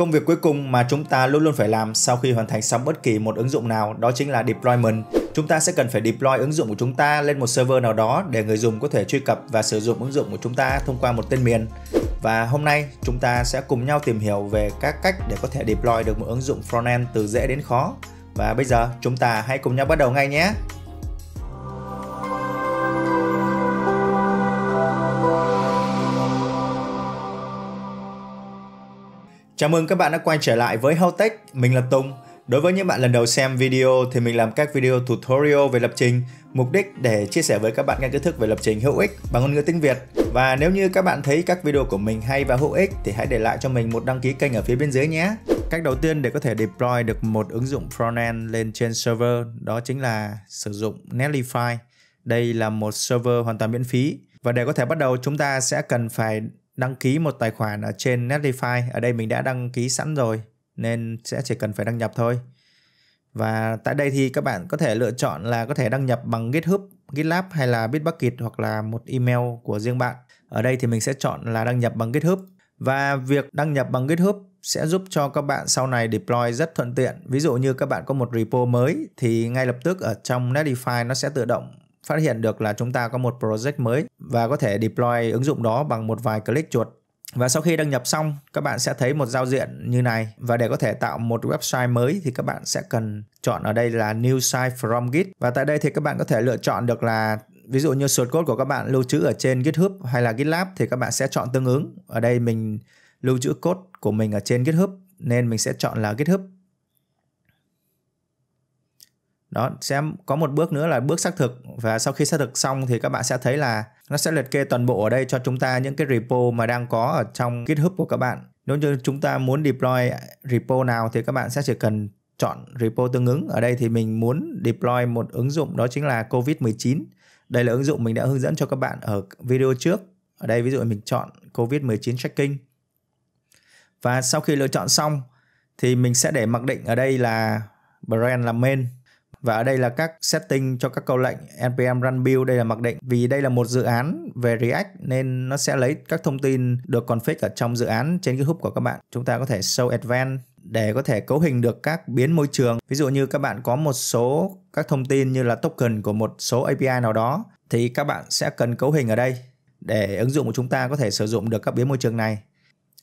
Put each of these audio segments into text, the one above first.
Công việc cuối cùng mà chúng ta luôn luôn phải làm sau khi hoàn thành xong bất kỳ một ứng dụng nào đó chính là deployment. Chúng ta sẽ cần phải deploy ứng dụng của chúng ta lên một server nào đó để người dùng có thể truy cập và sử dụng ứng dụng của chúng ta thông qua một tên miền. Và hôm nay, chúng ta sẽ cùng nhau tìm hiểu về các cách để có thể deploy được một ứng dụng frontend từ dễ đến khó. Và bây giờ, chúng ta hãy cùng nhau bắt đầu ngay nhé. Chào mừng các bạn đã quay trở lại với Howtech, mình là Tùng. Đối với những bạn lần đầu xem video thì mình làm các video tutorial về lập trình, mục đích để chia sẻ với các bạn các kiến thức về lập trình hữu ích bằng ngôn ngữ tiếng Việt. Và nếu như các bạn thấy các video của mình hay và hữu ích thì hãy để lại cho mình một đăng ký kênh ở phía bên dưới nhé. Cách đầu tiên để có thể deploy được một ứng dụng frontend lên trên server đó chính là sử dụng Netlify. Đây là một server hoàn toàn miễn phí và để có thể bắt đầu chúng ta sẽ cần phải đăng ký một tài khoản ở trên Netlify. Ở đây mình đã đăng ký sẵn rồi nên sẽ chỉ cần phải đăng nhập thôi. Và tại đây thì các bạn có thể lựa chọn là có thể đăng nhập bằng GitHub, GitLab hay là Bitbucket hoặc là một email của riêng bạn. Ở đây thì mình sẽ chọn là đăng nhập bằng GitHub. Và việc đăng nhập bằng GitHub sẽ giúp cho các bạn sau này deploy rất thuận tiện. Ví dụ như các bạn có một repo mới thì ngay lập tức ở trong Netlify nó sẽ tự động phát hiện được là chúng ta có một project mới và có thể deploy ứng dụng đó bằng một vài click chuột. Và sau khi đăng nhập xong, các bạn sẽ thấy một giao diện như này và để có thể tạo một website mới thì các bạn sẽ cần chọn ở đây là new site from Git và tại đây thì các bạn có thể lựa chọn được là ví dụ như source code của các bạn lưu trữ ở trên GitHub hay là GitLab thì các bạn sẽ chọn tương ứng. Ở đây mình lưu trữ code của mình ở trên GitHub nên mình sẽ chọn là GitHub đó, sẽ có một bước nữa là bước xác thực. Và sau khi xác thực xong thì các bạn sẽ thấy là nó sẽ liệt kê toàn bộ ở đây cho chúng ta những cái repo mà đang có ở trong GitHub của các bạn. Nếu như chúng ta muốn deploy repo nào thì các bạn sẽ chỉ cần chọn repo tương ứng. Ở đây thì mình muốn deploy một ứng dụng, đó chính là COVID-19 đây là ứng dụng mình đã hướng dẫn cho các bạn ở video trước. Ở đây ví dụ mình chọn COVID-19 tracking. Và sau khi lựa chọn xong thì mình sẽ để mặc định ở đây là brand là main và ở đây là các setting cho các câu lệnh npm run build. Đây là mặc định vì đây là một dự án về React, nên nó sẽ lấy các thông tin được config ở trong dự án trên GitHub của các bạn. Chúng ta có thể show advanced để có thể cấu hình được các biến môi trường. Ví dụ như các bạn có một số các thông tin như là token của một số API nào đó, thì các bạn sẽ cần cấu hình ở đây để ứng dụng của chúng ta có thể sử dụng được các biến môi trường này.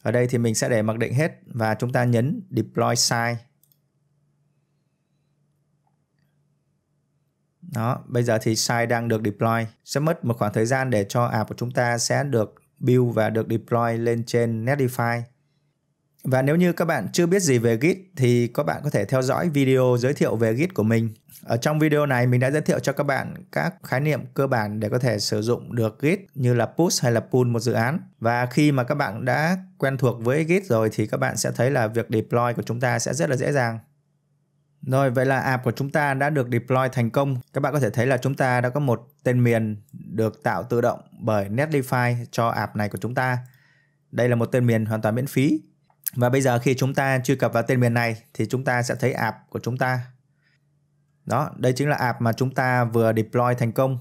Ở đây thì mình sẽ để mặc định hết và chúng ta nhấn deploy site. Đó, bây giờ thì site đang được deploy. Sẽ mất một khoảng thời gian để cho app của chúng ta sẽ được build và được deploy lên trên Netlify. Và nếu như các bạn chưa biết gì về Git thì các bạn có thể theo dõi video giới thiệu về Git của mình. Ở trong video này mình đã giới thiệu cho các bạn các khái niệm cơ bản để có thể sử dụng được Git như là push hay là pull một dự án. Và khi mà các bạn đã quen thuộc với Git rồi thì các bạn sẽ thấy là việc deploy của chúng ta sẽ rất là dễ dàng. Rồi, vậy là app của chúng ta đã được deploy thành công. Các bạn có thể thấy là chúng ta đã có một tên miền được tạo tự động bởi Netlify cho app này của chúng ta. Đây là một tên miền hoàn toàn miễn phí. Và bây giờ khi chúng ta truy cập vào tên miền này thì chúng ta sẽ thấy app của chúng ta. Đó, đây chính là app mà chúng ta vừa deploy thành công.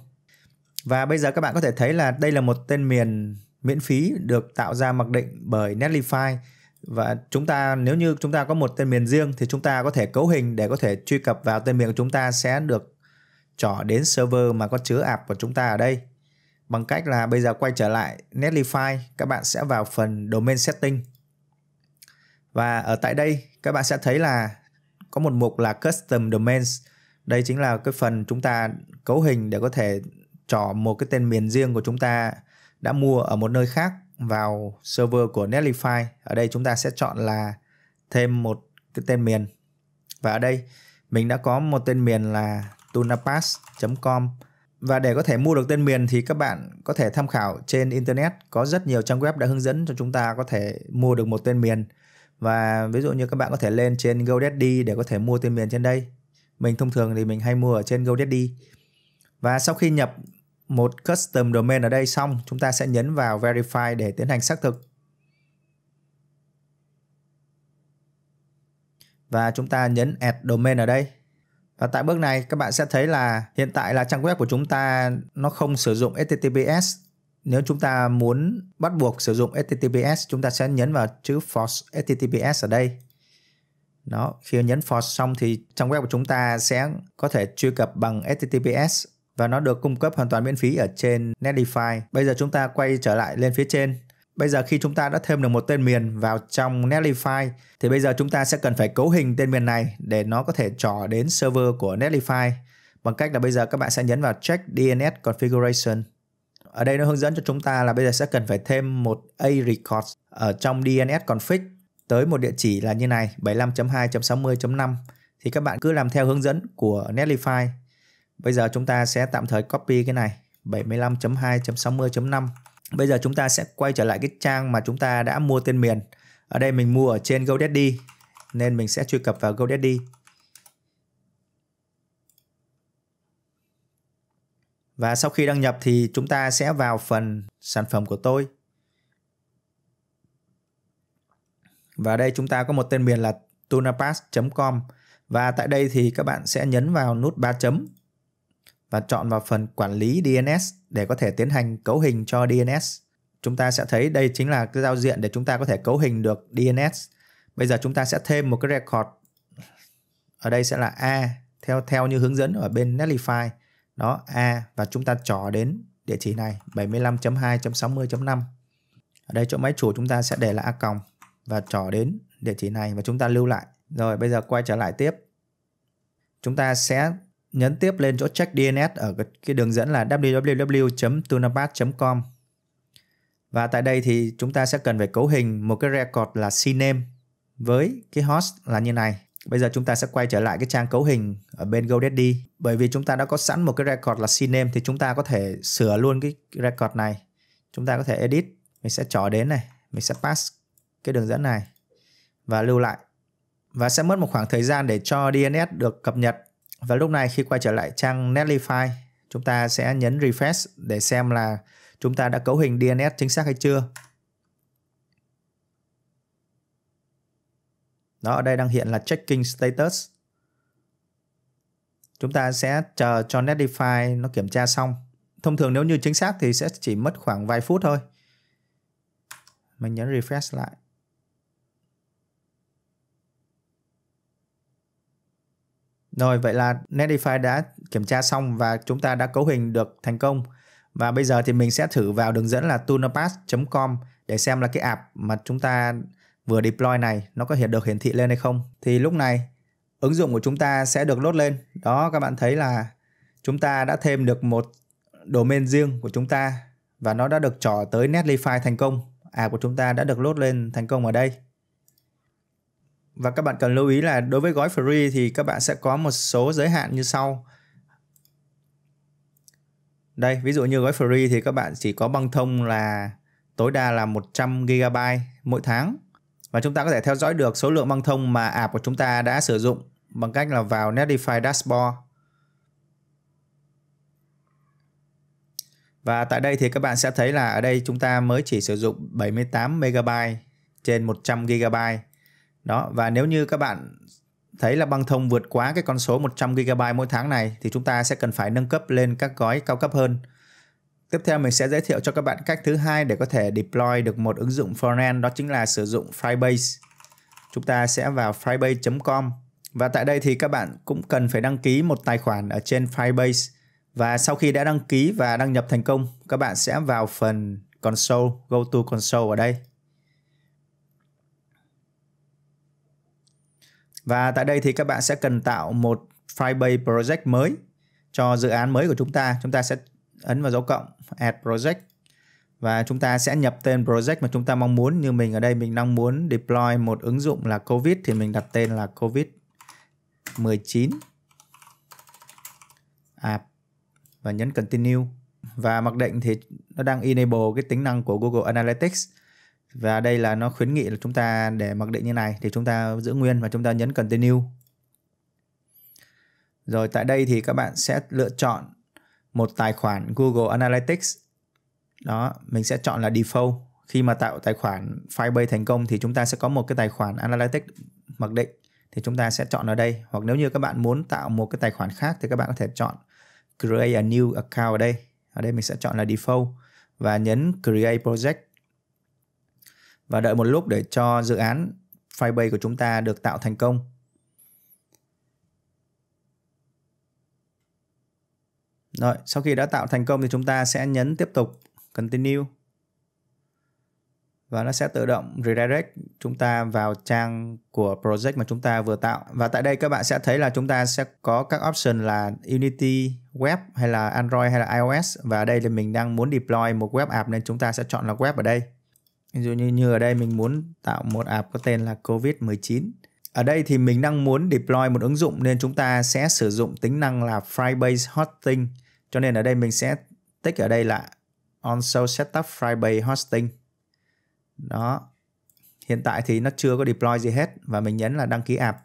Và bây giờ các bạn có thể thấy là đây là một tên miền miễn phí được tạo ra mặc định bởi Netlify và chúng ta, nếu như chúng ta có một tên miền riêng thì chúng ta có thể cấu hình để có thể truy cập vào tên miền của chúng ta sẽ được trỏ đến server mà có chứa app của chúng ta ở đây. Bằng cách là bây giờ quay trở lại Netlify, các bạn sẽ vào phần domain setting. Và ở tại đây, các bạn sẽ thấy là có một mục là custom domains. Đây chính là cái phần chúng ta cấu hình để có thể trỏ một cái tên miền riêng của chúng ta đã mua ở một nơi khác vào server của Netlify. Ở đây chúng ta sẽ chọn là thêm một cái tên miền. Và ở đây mình đã có một tên miền là tunapass.com và để có thể mua được tên miền thì các bạn có thể tham khảo trên internet. Có rất nhiều trang web đã hướng dẫn cho chúng ta có thể mua được một tên miền. Và ví dụ như các bạn có thể lên trên GoDaddy để có thể mua tên miền trên đây. Mình thông thường thì mình hay mua ở trên GoDaddy. Và sau khi nhập một custom domain ở đây xong, chúng ta sẽ nhấn vào verify để tiến hành xác thực. Và chúng ta nhấn add domain ở đây. Và tại bước này, các bạn sẽ thấy là hiện tại là trang web của chúng ta nó không sử dụng HTTPS nếu chúng ta muốn bắt buộc sử dụng HTTPS chúng ta sẽ nhấn vào chữ force HTTPS ở đây. Đó, khi nhấn force xong thì trang web của chúng ta sẽ có thể truy cập bằng HTTPS và nó được cung cấp hoàn toàn miễn phí ở trên Netlify. Bây giờ chúng ta quay trở lại lên phía trên. Bây giờ khi chúng ta đã thêm được một tên miền vào trong Netlify thì bây giờ chúng ta sẽ cần phải cấu hình tên miền này để nó có thể trỏ đến server của Netlify bằng cách là bây giờ các bạn sẽ nhấn vào check DNS configuration. Ở đây nó hướng dẫn cho chúng ta là bây giờ sẽ cần phải thêm một A record ở trong DNS config tới một địa chỉ là như này 75.2.60.5 thì các bạn cứ làm theo hướng dẫn của Netlify. Bây giờ chúng ta sẽ tạm thời copy cái này 75.2.60.5. Bây giờ chúng ta sẽ quay trở lại cái trang mà chúng ta đã mua tên miền. Ở đây mình mua ở trên GoDaddy, nên mình sẽ truy cập vào GoDaddy. Và sau khi đăng nhập thì chúng ta sẽ vào phần sản phẩm của tôi. Và đây chúng ta có một tên miền là tunapass.com và tại đây thì các bạn sẽ nhấn vào nút 3 chấm và chọn vào phần quản lý DNS để có thể tiến hành cấu hình cho DNS. Chúng ta sẽ thấy đây chính là cái giao diện để chúng ta có thể cấu hình được DNS. Bây giờ chúng ta sẽ thêm một cái record. Ở đây sẽ là A, theo theo như hướng dẫn ở bên Netlify. Đó, A, và chúng ta trỏ đến địa chỉ này 75.2.60.5. Ở đây chỗ máy chủ chúng ta sẽ để là A còng và trỏ đến địa chỉ này và chúng ta lưu lại. Rồi, bây giờ quay trở lại tiếp. Chúng ta sẽ nhấn tiếp lên chỗ check DNS ở cái đường dẫn là www.tunapath.com và tại đây thì chúng ta sẽ cần phải cấu hình một cái record là cname với cái host là như này. Bây giờ chúng ta sẽ quay trở lại cái trang cấu hình ở bên GoDaddy. Bởi vì chúng ta đã có sẵn một cái record là cname thì chúng ta có thể sửa luôn cái record này. Chúng ta có thể edit. Mình sẽ trỏ đến này. Mình sẽ pass cái đường dẫn này và lưu lại. Và sẽ mất một khoảng thời gian để cho DNS được cập nhật. Và lúc này khi quay trở lại trang Netlify, chúng ta sẽ nhấn refresh để xem là chúng ta đã cấu hình DNS chính xác hay chưa. Đó, ở đây đang hiện là checking status. Chúng ta sẽ chờ cho Netlify nó kiểm tra xong. Thông thường nếu như chính xác thì sẽ chỉ mất khoảng vài phút thôi. Mình nhấn refresh lại. Rồi, vậy là Netlify đã kiểm tra xong và chúng ta đã cấu hình được thành công. Và bây giờ thì mình sẽ thử vào đường dẫn là tunapass.com để xem là cái app mà chúng ta vừa deploy này nó có hiện được hiển thị lên hay không. Thì lúc này, ứng dụng của chúng ta sẽ được load lên. Đó, các bạn thấy là chúng ta đã thêm được một domain riêng của chúng ta và nó đã được trỏ tới Netlify thành công. App của chúng ta đã được load lên thành công ở đây. Và các bạn cần lưu ý là đối với gói free thì các bạn sẽ có một số giới hạn như sau. Đây, ví dụ như gói free thì các bạn chỉ có băng thông là tối đa là 100 GB mỗi tháng. Và chúng ta có thể theo dõi được số lượng băng thông mà app của chúng ta đã sử dụng bằng cách là vào Netify Dashboard. Và tại đây thì các bạn sẽ thấy là ở đây chúng ta mới chỉ sử dụng 78 MB trên 100 GB. Đó, và nếu như các bạn thấy là băng thông vượt quá cái con số 100 GB mỗi tháng này thì chúng ta sẽ cần phải nâng cấp lên các gói cao cấp hơn. Tiếp theo mình sẽ giới thiệu cho các bạn cách thứ hai để có thể deploy được một ứng dụng frontend đó chính là sử dụng Firebase. Chúng ta sẽ vào firebase.com và tại đây thì các bạn cũng cần phải đăng ký một tài khoản ở trên Firebase và sau khi đã đăng ký và đăng nhập thành công các bạn sẽ vào phần console, go to console ở đây Và tại đây thì các bạn sẽ cần tạo một Firebase project mới cho dự án mới của chúng ta. Chúng ta sẽ ấn vào dấu cộng, add project và chúng ta sẽ nhập tên project mà chúng ta mong muốn. Như mình ở đây, mình đang muốn deploy một ứng dụng là COVID thì mình đặt tên là COVID 19 app và nhấn continue. Và mặc định thì nó đang enable cái tính năng của Google Analytics và đây là nó khuyến nghị là chúng ta để mặc định như này, thì chúng ta giữ nguyên và chúng ta nhấn continue. Rồi tại đây thì các bạn sẽ lựa chọn một tài khoản Google Analytics. Đó, mình sẽ chọn là default. Khi mà tạo tài khoản Firebase thành công thì chúng ta sẽ có một cái tài khoản Analytics mặc định. Thì chúng ta sẽ chọn ở đây. Hoặc nếu như các bạn muốn tạo một cái tài khoản khác thì các bạn có thể chọn create a new account ở đây. Ở đây mình sẽ chọn là default và nhấn Create Project và đợi một lúc để cho dự án Firebase của chúng ta được tạo thành công. Rồi, sau khi đã tạo thành công thì chúng ta sẽ nhấn tiếp tục Continue và nó sẽ tự động redirect chúng ta vào trang của project mà chúng ta vừa tạo. Và tại đây các bạn sẽ thấy là chúng ta sẽ có các option là Unity, Web hay là Android hay là iOS và ở đây thì mình đang muốn deploy một web app nên chúng ta sẽ chọn là web ở đây. Ví dụ như như ở đây mình muốn tạo một app có tên là COVID-19. Ở đây thì mình đang muốn deploy một ứng dụng nên chúng ta sẽ sử dụng tính năng là Firebase Hosting. Cho nên ở đây mình sẽ tích ở đây là also setup Firebase Hosting đó hiện tại thì nó chưa có deploy gì hết và mình nhấn là đăng ký app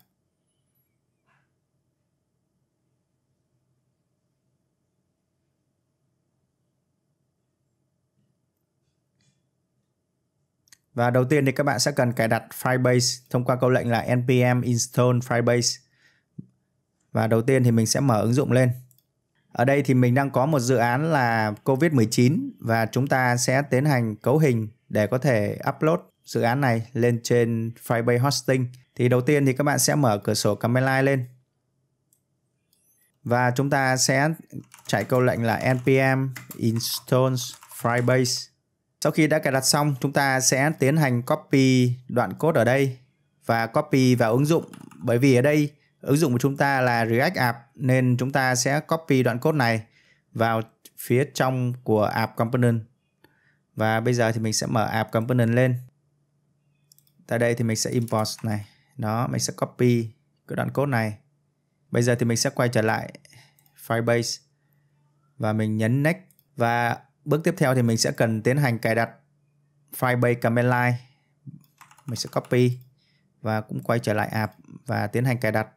Và đầu tiên thì các bạn sẽ cần cài đặt Firebase thông qua câu lệnh là npm install Firebase. Và đầu tiên thì mình sẽ mở ứng dụng lên. Ở đây thì mình đang có một dự án là COVID-19 và chúng ta sẽ tiến hành cấu hình để có thể upload dự án này lên trên Firebase Hosting thì đầu tiên thì các bạn sẽ mở cửa sổ command lên và chúng ta sẽ chạy câu lệnh là npm install Firebase sau khi đã cài đặt xong, chúng ta sẽ tiến hành copy đoạn code ở đây và copy vào ứng dụng. Bởi vì ở đây, ứng dụng của chúng ta là React App, nên chúng ta sẽ copy đoạn code này vào phía trong của app component. Và bây giờ thì mình sẽ mở app component lên. Tại đây thì mình sẽ import này. Đó, mình sẽ copy cái đoạn code này. Bây giờ thì mình sẽ quay trở lại Firebase và mình nhấn next. Và bước tiếp theo thì mình sẽ cần tiến hành cài đặt Firebase command line. Mình sẽ copy và cũng quay trở lại app và tiến hành cài đặt.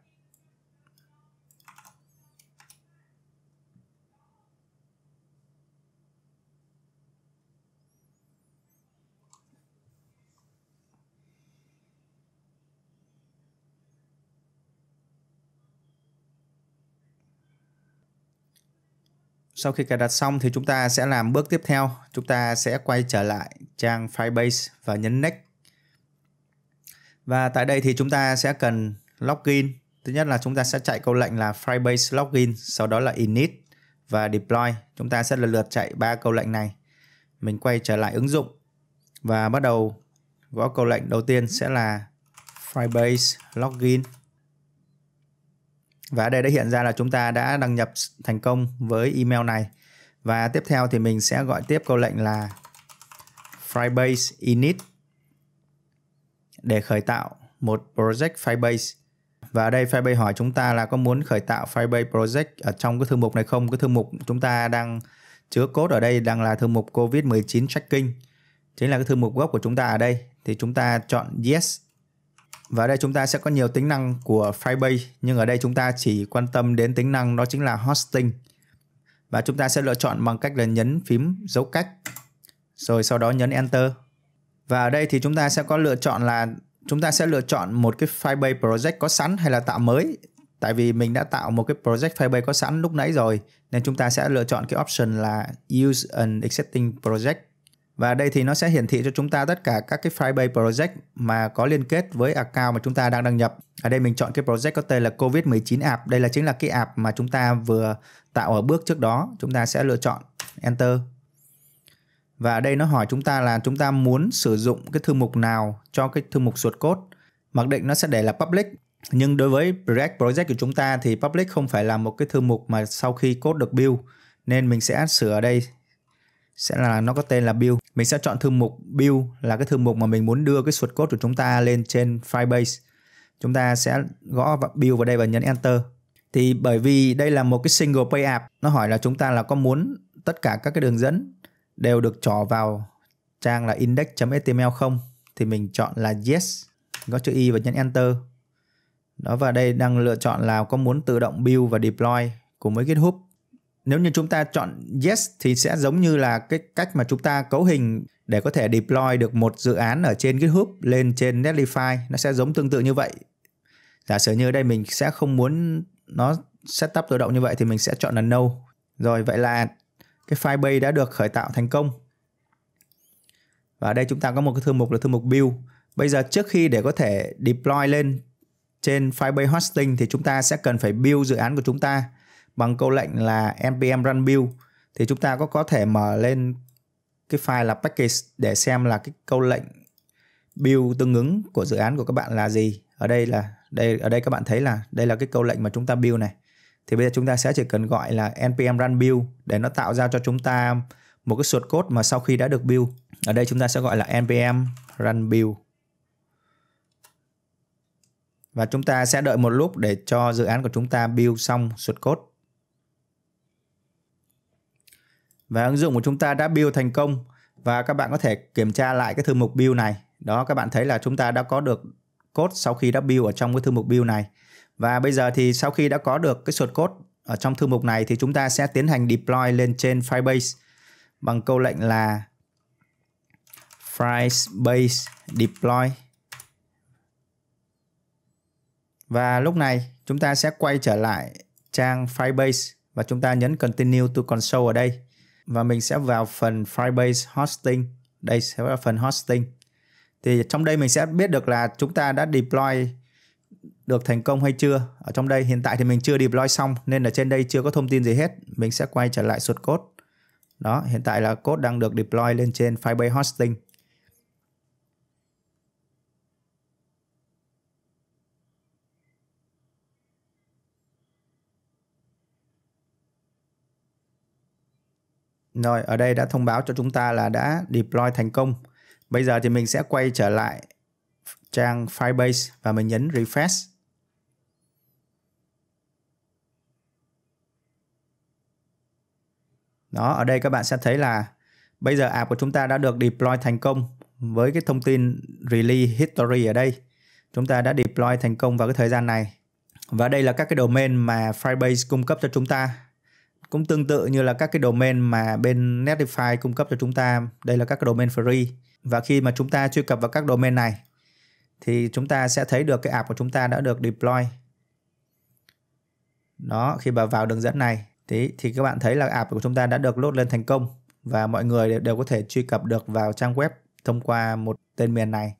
Sau khi cài đặt xong thì chúng ta sẽ làm bước tiếp theo. Chúng ta sẽ quay trở lại trang Firebase và nhấn Next. Và tại đây thì chúng ta sẽ cần login. Thứ nhất là chúng ta sẽ chạy câu lệnh là Firebase login, sau đó là init và deploy. Chúng ta sẽ lần lượt chạy ba câu lệnh này. Mình quay trở lại ứng dụng và bắt đầu gõ câu lệnh đầu tiên sẽ là Firebase login và ở đây đã hiện ra là chúng ta đã đăng nhập thành công với email này. Và tiếp theo thì mình sẽ gọi tiếp câu lệnh là Firebase init để khởi tạo một project Firebase. Và ở đây Firebase hỏi chúng ta là có muốn khởi tạo Firebase project ở trong cái thư mục này không? Cái thư mục chúng ta đang chứa code ở đây đang là thư mục COVID-19 tracking. Chính là cái thư mục gốc của chúng ta ở đây. Thì chúng ta chọn yes và ở đây chúng ta sẽ có nhiều tính năng của Firebase, nhưng ở đây chúng ta chỉ quan tâm đến tính năng đó chính là hosting. Và chúng ta sẽ lựa chọn bằng cách là nhấn phím dấu cách, rồi sau đó nhấn enter. Và ở đây thì chúng ta sẽ có lựa chọn là, chúng ta sẽ lựa chọn một cái Firebase project có sẵn hay là tạo mới. Tại vì mình đã tạo một cái project Firebase có sẵn lúc nãy rồi, nên chúng ta sẽ lựa chọn cái option là use an existing project và đây thì nó sẽ hiển thị cho chúng ta tất cả các cái Firebase project mà có liên kết với account mà chúng ta đang đăng nhập. Ở đây mình chọn cái project có tên là COVID-19 app. Đây là chính là cái app mà chúng ta vừa tạo ở bước trước đó. Chúng ta sẽ lựa chọn Enter. Và ở đây nó hỏi chúng ta là chúng ta muốn sử dụng cái thư mục nào cho cái thư mục source code. Mặc định nó sẽ để là public. Nhưng đối với React project của chúng ta thì public không phải là một cái thư mục mà sau khi code được build. Nên mình sẽ sửa ở đây sẽ là nó có tên là build. Mình sẽ chọn thư mục build là cái thư mục mà mình muốn đưa cái source code của chúng ta lên trên Firebase. Chúng ta sẽ gõ build vào đây và nhấn enter. Thì bởi vì đây là một cái single pay app, nó hỏi là chúng ta là có muốn tất cả các cái đường dẫn đều được trỏ vào trang là index.html không thì mình chọn là yes, gõ chữ y và nhấn enter. Đó và đây đang lựa chọn là có muốn tự động build và deploy cùng với GitHub nếu như chúng ta chọn yes thì sẽ giống như là cái cách mà chúng ta cấu hình để có thể deploy được một dự án ở trên GitHub lên trên Netlify. Nó sẽ giống tương tự như vậy. Giả sử như ở đây mình sẽ không muốn nó setup tự động như vậy thì mình sẽ chọn là no. Rồi, vậy là cái Firebase đã được khởi tạo thành công. Và ở đây chúng ta có một cái thư mục là thư mục build. Bây giờ trước khi để có thể deploy lên trên Firebase Hosting thì chúng ta sẽ cần phải build dự án của chúng ta bằng câu lệnh là npm run build thì chúng ta có có thể mở lên cái file là package để xem là cái câu lệnh build tương ứng của dự án của các bạn là gì. Ở đây là, đây, ở đây các bạn thấy là đây là cái câu lệnh mà chúng ta build này. Thì bây giờ chúng ta sẽ chỉ cần gọi là npm run build để nó tạo ra cho chúng ta một cái source code mà sau khi đã được build ở đây chúng ta sẽ gọi là npm run build và chúng ta sẽ đợi một lúc để cho dự án của chúng ta build xong source code. Và ứng dụng của chúng ta đã build thành công. Và các bạn có thể kiểm tra lại cái thư mục build này. Đó, các bạn thấy là chúng ta đã có được code sau khi đã build ở trong cái thư mục build này. Và bây giờ thì sau khi đã có được cái source code ở trong thư mục này thì chúng ta sẽ tiến hành deploy lên trên Firebase. Bằng câu lệnh là Firebase deploy. Và lúc này, chúng ta sẽ quay trở lại trang Firebase và chúng ta nhấn Continue to Console ở đây và mình sẽ vào phần Firebase Hosting. Đây sẽ là phần Hosting. Thì trong đây mình sẽ biết được là chúng ta đã deploy được thành công hay chưa. Ở trong đây, hiện tại thì mình chưa deploy xong, nên là trên đây chưa có thông tin gì hết. Mình sẽ quay trở lại source code. Đó, hiện tại là code đang được deploy lên trên Firebase Hosting. Rồi, ở đây đã thông báo cho chúng ta là đã deploy thành công. Bây giờ thì mình sẽ quay trở lại trang Firebase và mình nhấn refresh. Đó, ở đây các bạn sẽ thấy là bây giờ app của chúng ta đã được deploy thành công với cái thông tin release history ở đây. Chúng ta đã deploy thành công vào cái thời gian này. Và đây là các cái domain mà Firebase cung cấp cho chúng ta cũng tương tự như là các cái domain mà bên Netlify cung cấp cho chúng ta. Đây là các cái domain free. Và khi mà chúng ta truy cập vào các domain này, thì chúng ta sẽ thấy được cái app của chúng ta đã được deploy. Đó, khi mà vào đường dẫn này thì thì các bạn thấy là app của chúng ta đã được load lên thành công. Và mọi người đều có thể truy cập được vào trang web thông qua một tên miền này.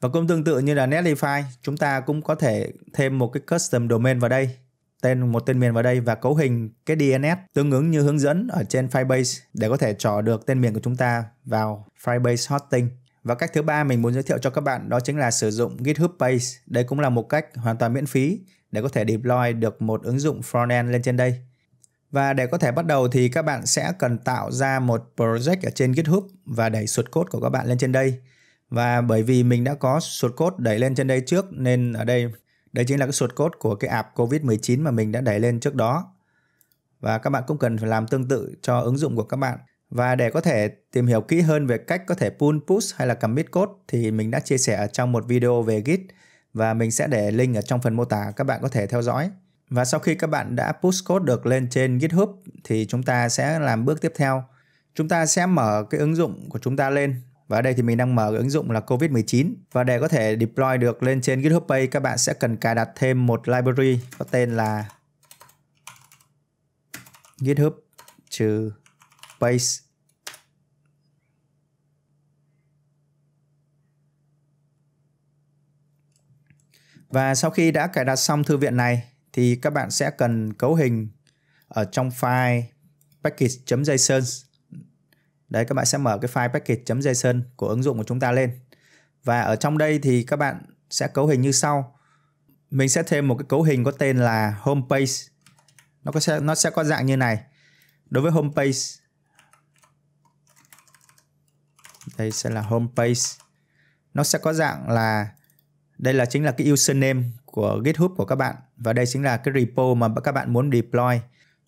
Và cũng tương tự như là Netlify chúng ta cũng có thể thêm một cái custom domain vào đây tên, một tên miền vào đây và cấu hình cái DNS tương ứng như hướng dẫn ở trên Firebase để có thể trỏ được tên miền của chúng ta vào Firebase Hosting. Và cách thứ ba mình muốn giới thiệu cho các bạn đó chính là sử dụng GitHub Base. Đây cũng là một cách hoàn toàn miễn phí để có thể deploy được một ứng dụng frontend lên trên đây. Và để có thể bắt đầu thì các bạn sẽ cần tạo ra một project ở trên GitHub và đẩy source code của các bạn lên trên đây. Và bởi vì mình đã có source code đẩy lên trên đây trước nên ở đây đây chính là cái source code của cái app COVID-19 mà mình đã đẩy lên trước đó. Và các bạn cũng cần phải làm tương tự cho ứng dụng của các bạn. Và để có thể tìm hiểu kỹ hơn về cách có thể pull, push hay là commit code thì mình đã chia sẻ trong một video về Git và mình sẽ để link ở trong phần mô tả các bạn có thể theo dõi. Và sau khi các bạn đã push code được lên trên GitHub thì chúng ta sẽ làm bước tiếp theo. Chúng ta sẽ mở cái ứng dụng của chúng ta lên và ở đây thì mình đang mở ứng dụng là COVID-19 và để có thể deploy được lên trên GitHub Pay các bạn sẽ cần cài đặt thêm một library có tên là GitHub trừ Base Và sau khi đã cài đặt xong thư viện này, thì các bạn sẽ cần cấu hình ở trong file package.json Đấy, các bạn sẽ mở cái file package.json của ứng dụng của chúng ta lên. Và ở trong đây thì các bạn sẽ cấu hình như sau. Mình sẽ thêm một cái cấu hình có tên là homepage. Nó có sẽ, nó sẽ có dạng như này. Đối với homepage, đây sẽ là homepage. Nó sẽ có dạng là, đây là chính là cái username của GitHub của các bạn và đây chính là cái repo mà các bạn muốn deploy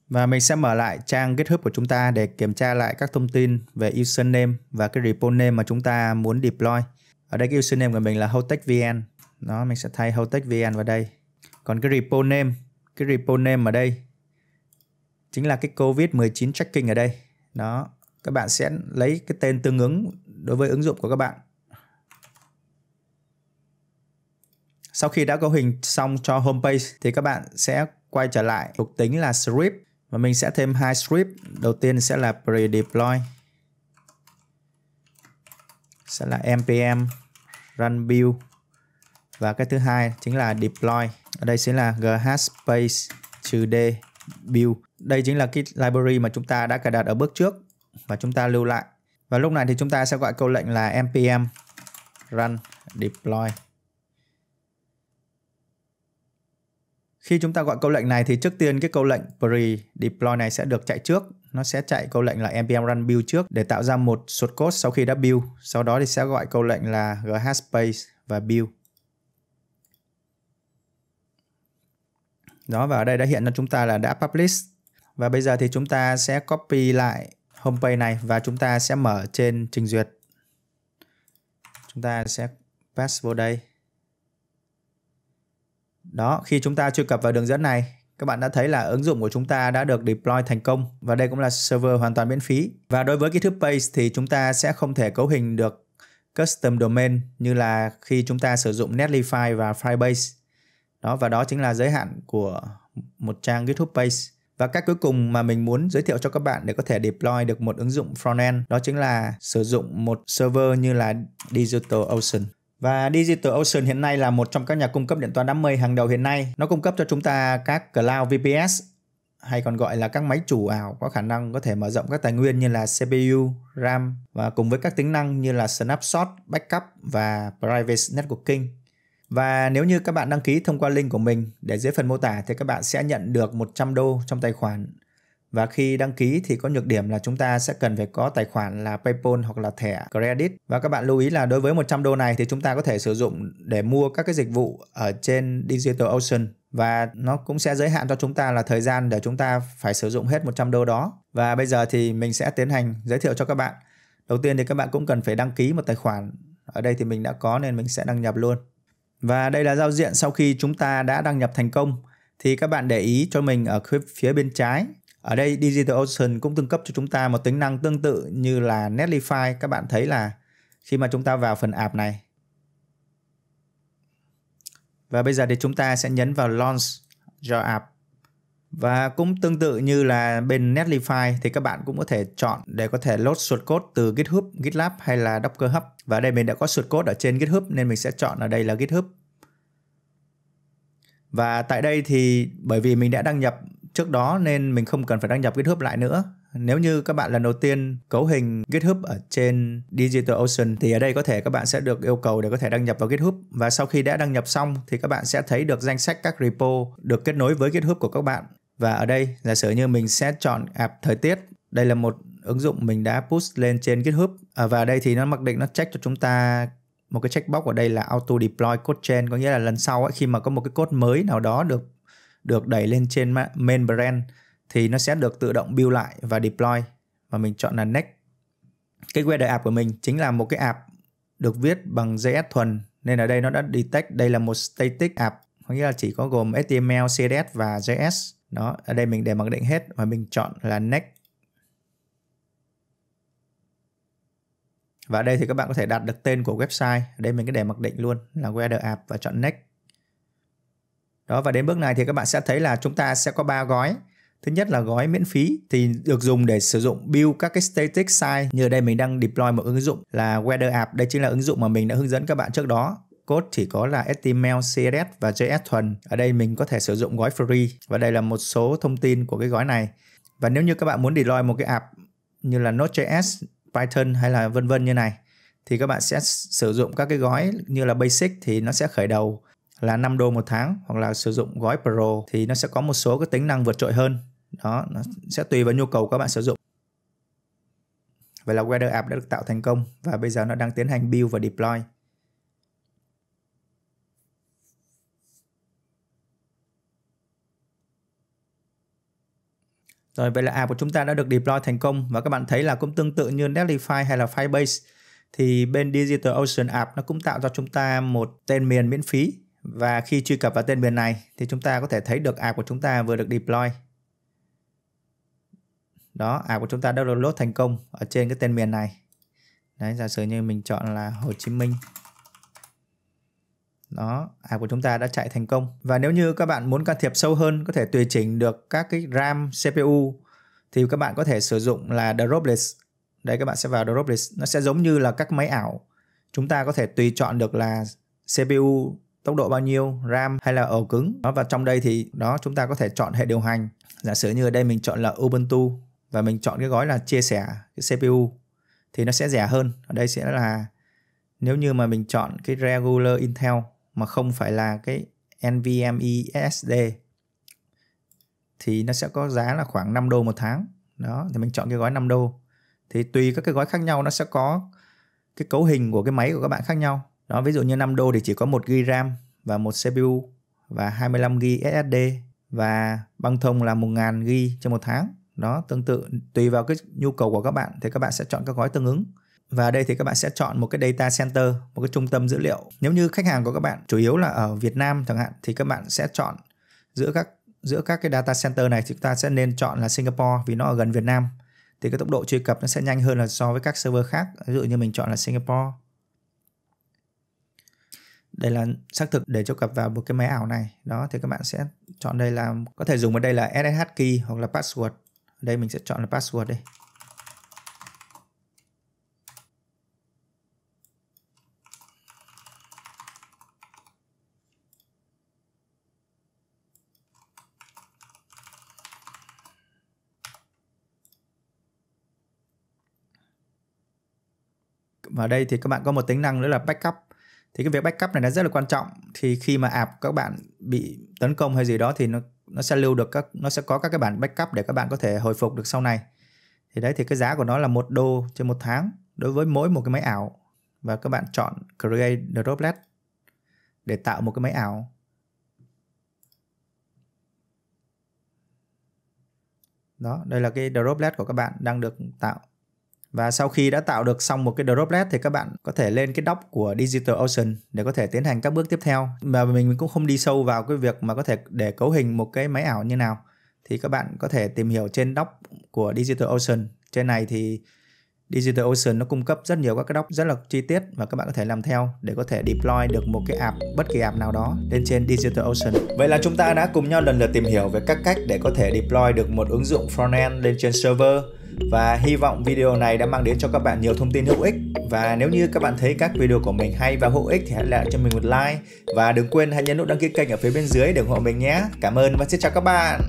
và mình sẽ mở lại trang GitHub của chúng ta để kiểm tra lại các thông tin về username và cái repo name mà chúng ta muốn deploy. Ở đây cái username của mình là hotech.vn. Đó, mình sẽ thay hotech.vn vào đây. Còn cái repo name, cái repo name ở đây chính là cái COVID-19 tracking ở đây. Đó, các bạn sẽ lấy cái tên tương ứng đối với ứng dụng của các bạn. Sau khi đã cấu hình xong cho homepage thì các bạn sẽ quay trở lại thuộc tính là script và mình sẽ thêm hai script. Đầu tiên sẽ là pre-deploy. Sẽ là npm run build. Và cái thứ hai chính là deploy. Ở đây sẽ là ghspace trừ d build. Đây chính là cái library mà chúng ta đã cài đặt ở bước trước và chúng ta lưu lại. Và lúc này thì chúng ta sẽ gọi câu lệnh là npm run, deploy. Khi chúng ta gọi câu lệnh này thì trước tiên cái câu lệnh pre-deploy này sẽ được chạy trước. Nó sẽ chạy câu lệnh là npm run build trước để tạo ra một source code sau khi đã build. Sau đó thì sẽ gọi câu lệnh là gh space và build. Đó, và ở đây đã hiện cho chúng ta là đã publish. Và bây giờ thì chúng ta sẽ copy lại homepage này và chúng ta sẽ mở trên trình duyệt. Chúng ta sẽ pass vô đây. Đó, khi chúng ta truy cập vào đường dẫn này, các bạn đã thấy là ứng dụng của chúng ta đã được deploy thành công và đây cũng là server hoàn toàn miễn phí. Và đối với GitHub Base thì chúng ta sẽ không thể cấu hình được custom domain như là khi chúng ta sử dụng Netlify và Firebase. Đó và đó chính là giới hạn của một trang GitHub Base. Và cách cuối cùng mà mình muốn giới thiệu cho các bạn để có thể deploy được một ứng dụng frontend đó chính là sử dụng một server như là DigitalOcean. Và Digital Ocean hiện nay là một trong các nhà cung cấp điện toán đám mây hàng đầu hiện nay. Nó cung cấp cho chúng ta các cloud VPS hay còn gọi là các máy chủ ảo có khả năng có thể mở rộng các tài nguyên như là CPU, RAM và cùng với các tính năng như là Snapshot, Backup và Private Networking. Và nếu như các bạn đăng ký thông qua link của mình để dưới phần mô tả thì các bạn sẽ nhận được 100 đô trong tài khoản và khi đăng ký thì có nhược điểm là chúng ta sẽ cần phải có tài khoản là PayPal hoặc là thẻ credit. Và các bạn lưu ý là đối với 100 đô này thì chúng ta có thể sử dụng để mua các cái dịch vụ ở trên Digital Ocean và nó cũng sẽ giới hạn cho chúng ta là thời gian để chúng ta phải sử dụng hết 100 đô đó. Và bây giờ thì mình sẽ tiến hành giới thiệu cho các bạn. Đầu tiên thì các bạn cũng cần phải đăng ký một tài khoản. Ở đây thì mình đã có nên mình sẽ đăng nhập luôn. Và đây là giao diện sau khi chúng ta đã đăng nhập thành công thì các bạn để ý cho mình ở phía bên trái ở đây Digital Ocean cũng cung cấp cho chúng ta một tính năng tương tự như là Netlify. Các bạn thấy là khi mà chúng ta vào phần app này. Và bây giờ thì chúng ta sẽ nhấn vào Launch Your App. Và cũng tương tự như là bên Netlify thì các bạn cũng có thể chọn để có thể load source code từ GitHub, GitLab hay là Docker Hub. Và ở đây mình đã có source code ở trên GitHub nên mình sẽ chọn ở đây là GitHub. Và tại đây thì bởi vì mình đã đăng nhập trước đó nên mình không cần phải đăng nhập GitHub lại nữa. Nếu như các bạn lần đầu tiên cấu hình GitHub ở trên DigitalOcean thì ở đây có thể các bạn sẽ được yêu cầu để có thể đăng nhập vào GitHub và sau khi đã đăng nhập xong thì các bạn sẽ thấy được danh sách các repo được kết nối với GitHub của các bạn. Và ở đây giả sử như mình sẽ chọn app thời tiết. Đây là một ứng dụng mình đã push lên trên GitHub à, và ở đây thì nó mặc định nó check cho chúng ta một cái checkbox ở đây là auto deploy code chain có nghĩa là lần sau ấy, khi mà có một cái code mới nào đó được được đẩy lên trên main brand thì nó sẽ được tự động build lại và deploy. Và mình chọn là next. Cái weather app của mình chính là một cái app được viết bằng JS thuần. Nên ở đây nó đã detect đây là một static app. Có nghĩa là chỉ có gồm HTML, CSS và JS đó ở đây mình để mặc định hết và mình chọn là next. Và ở đây thì các bạn có thể đặt được tên của website. Ở đây mình cứ để mặc định luôn là weather app và chọn next đó và đến bước này thì các bạn sẽ thấy là chúng ta sẽ có ba gói. Thứ nhất là gói miễn phí thì được dùng để sử dụng build các cái static site như ở đây mình đang deploy một ứng dụng là Weather App. Đây chính là ứng dụng mà mình đã hướng dẫn các bạn trước đó. Code chỉ có là HTML, CSS và JS thuần. Ở đây mình có thể sử dụng gói free và đây là một số thông tin của cái gói này. Và nếu như các bạn muốn deploy một cái app như là Node.js, Python hay là vân vân như này thì các bạn sẽ sử dụng các cái gói như là basic thì nó sẽ khởi đầu là 5 đô một tháng hoặc là sử dụng gói Pro thì nó sẽ có một số cái tính năng vượt trội hơn. Đó, nó sẽ tùy vào nhu cầu các bạn sử dụng. Vậy là Weather App đã được tạo thành công và bây giờ nó đang tiến hành build và deploy. Rồi vậy là app của chúng ta đã được deploy thành công và các bạn thấy là cũng tương tự như Netlify hay là Firebase thì bên Digital Ocean App nó cũng tạo cho chúng ta một tên miền miễn phí và khi truy cập vào tên miền này thì chúng ta có thể thấy được app của chúng ta vừa được deploy. Đó, app của chúng ta đã download thành công ở trên cái tên miền này. Đấy, giả sử như mình chọn là Hồ Chí Minh. Đó, app của chúng ta đã chạy thành công. Và nếu như các bạn muốn can thiệp sâu hơn, có thể tùy chỉnh được các cái RAM, CPU thì các bạn có thể sử dụng là Droplets. Đây các bạn sẽ vào Droplets, nó sẽ giống như là các máy ảo chúng ta có thể tùy chọn được là CPU tốc độ bao nhiêu, RAM hay là ổ cứng. Đó và trong đây thì đó chúng ta có thể chọn hệ điều hành. Giả sử như ở đây mình chọn là Ubuntu và mình chọn cái gói là chia sẻ cái CPU thì nó sẽ rẻ hơn. Ở đây sẽ là nếu như mà mình chọn cái regular Intel mà không phải là cái NVMe SSD thì nó sẽ có giá là khoảng 5 đô một tháng. Đó, thì mình chọn cái gói 5 đô. Thì tùy các cái gói khác nhau nó sẽ có cái cấu hình của cái máy của các bạn khác nhau. Đó, ví dụ như 5 đô thì chỉ có 1 GB RAM và một CPU và 25 GB SSD và băng thông là 1000 GB cho một tháng. Đó, tương tự tùy vào cái nhu cầu của các bạn thì các bạn sẽ chọn các gói tương ứng. Và đây thì các bạn sẽ chọn một cái data center, một cái trung tâm dữ liệu. Nếu như khách hàng của các bạn chủ yếu là ở Việt Nam chẳng hạn thì các bạn sẽ chọn giữa các giữa các cái data center này thì chúng ta sẽ nên chọn là Singapore vì nó ở gần Việt Nam thì cái tốc độ truy cập nó sẽ nhanh hơn là so với các server khác. Ví dụ như mình chọn là Singapore. Đây là xác thực để cho cập vào một cái máy ảo này. Đó, thì các bạn sẽ chọn đây là, có thể dùng ở đây là SSH key hoặc là password. đây, mình sẽ chọn là password đây. và đây thì các bạn có một tính năng nữa là backup thì cái việc backup này nó rất là quan trọng. Thì khi mà app các bạn bị tấn công hay gì đó thì nó nó sẽ lưu được các, nó sẽ có các cái bản backup để các bạn có thể hồi phục được sau này. Thì đấy, thì cái giá của nó là một đô trên một tháng đối với mỗi một cái máy ảo. Và các bạn chọn create droplet để tạo một cái máy ảo. Đó, đây là cái droplet của các bạn đang được tạo và sau khi đã tạo được xong một cái droplet thì các bạn có thể lên cái dock của Digital Ocean để có thể tiến hành các bước tiếp theo. Mà mình cũng không đi sâu vào cái việc mà có thể để cấu hình một cái máy ảo như nào. Thì các bạn có thể tìm hiểu trên dock của Digital Ocean. Trên này thì Digital Ocean nó cung cấp rất nhiều các cái dock rất là chi tiết và các bạn có thể làm theo để có thể deploy được một cái app, bất kỳ app nào đó lên trên Digital Ocean. Vậy là chúng ta đã cùng nhau lần lượt tìm hiểu về các cách để có thể deploy được một ứng dụng frontend lên trên server và hy vọng video này đã mang đến cho các bạn nhiều thông tin hữu ích và nếu như các bạn thấy các video của mình hay và hữu ích thì hãy lại cho mình một like và đừng quên hãy nhấn nút đăng ký kênh ở phía bên dưới để ủng hộ mình nhé. Cảm ơn và xin chào các bạn.